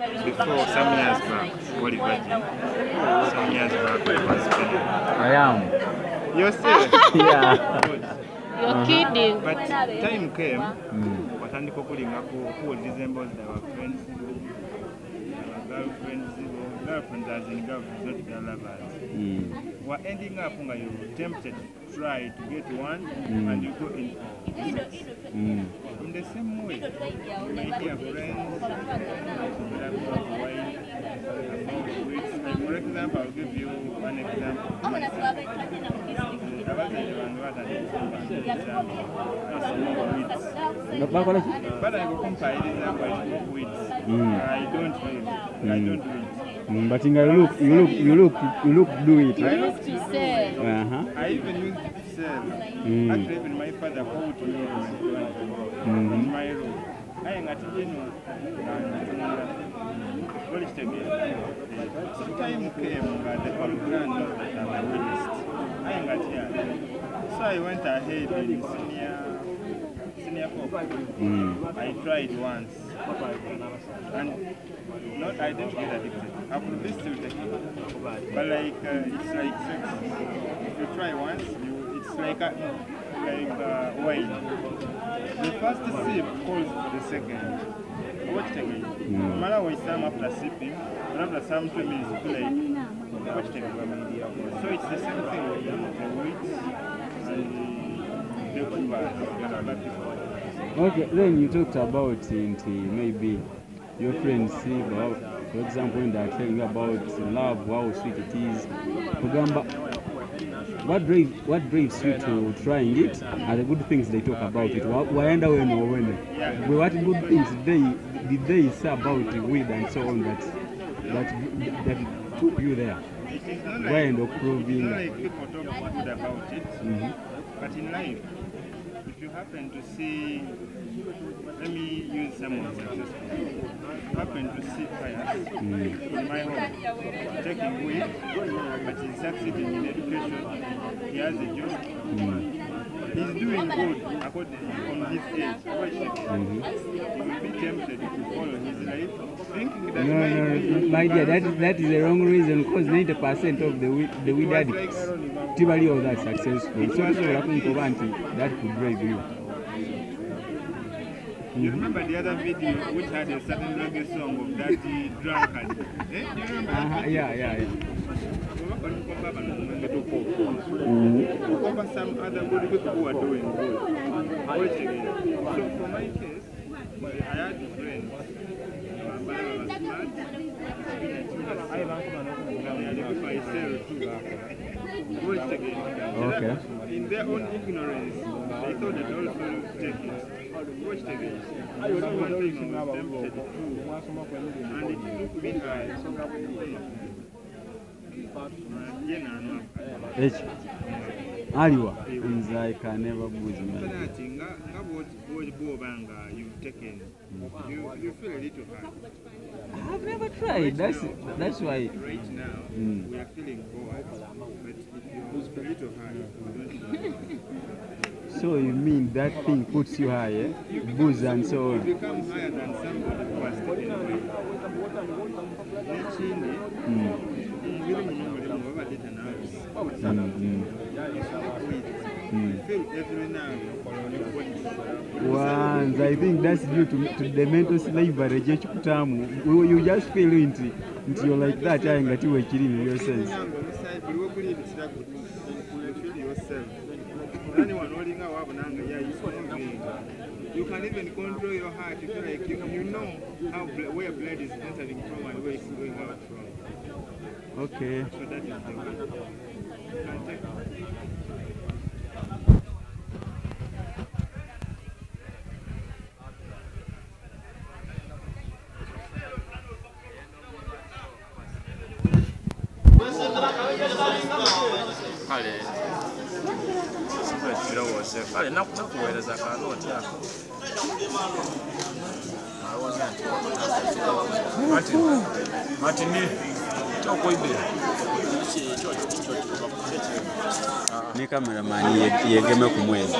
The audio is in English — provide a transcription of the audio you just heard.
before some years back, Holy Virgin, some years back, I was spending. I am. You're still? Yeah. Good. You're kidding. But time came, Mm. watandika okulinga ku who resembles our friends, our girlfriends, girlfriends as in girlfriends, not their lovers. Mm. We're ending up nga you tempted to try to get one Mm. and you go in Mm. in the same way. You may hear friends, example, I'll give you one example. But I will compile okumpayirizaako like weeds. Mm. I don't read. I Mm. don't read. Mm, but in a look you look you look you look do it I eh? used to Say. uh-huh. I even used to sell. Mm. Actually, even my father called me in in my room. Came the. So I went ahead in senior senior four. Mm. I tried once. And not I didn't get addicted. Still. But like uh, it's like sex. If you try once, you it's like a like uh, wine. The first sip calls for the second. Watch the. Mm. No matter what some after sipping, after some two minutes feel like watch the game. So it's the same thing with the, the wheat and the, the Okay, then you talked about it, maybe your friends see, well, for example, when they're telling you about love, how sweet it is. Kugamba, what drives what drives you to trying it are the good things they talk about it. Wa- Waenda when. Well, What good things they did they say about the weed and so on that that that took you there? It is not Why end like, up proving like people talk about it, Mhm. but in life, if you happen to see, let me use someone successful. You happen to see Pius in my home taking weed, but he's succeeding in education, he has a job, Mm. he's doing good according on his age. It. Mhm. You will be tempted to follow his life, No, no, my dear, that, that is the wrong reason because 90% of the weed, the weed addicts tibali all that successful. So tosobola kunkoba nti that could drive you. You remember the other video which had a certain reggae song of that uh, drunkard? Eh? Do you remember Uh-huh, video? yeah, yeah, yeah. Over some other good people who are doing good. Again. So for my case, I had friends. But I was smart. If I sell too. Wait again. Okay. In their own ignorance, they thought that all fellows take it. Watch again. So one time I was tempted to, and it took me high. Yeah, no, no. Ekyo aliwa I can never you. I've never tried. That's that's why. Right now, Mm. we are feeling bored, but if you lose a little high, you don't. So you mean that thing puts you high, eh? Booze and so You on. become higher than somebody who has taken away. N'ekindi, Mm. omubiri muno mulimu babadde tanaabuzi. Mm, mm. Mm. You feel every now Once, I think that's due to, to the mental slavery gyekikutaamu You- you just feel nti nti you're like that aye nga tiweekiri in your sense Nyango omusaayi buli you feel yourself. Wano olinga waabonanga yeah, you moving. You can even control your heart. You like you, you know how where blood is entering from and where it's going out from. okay So that is the way. kale. Kirowooze kale nakuweereza kana otya matini kyokwibira ne kameramani yegeme ku mwezi.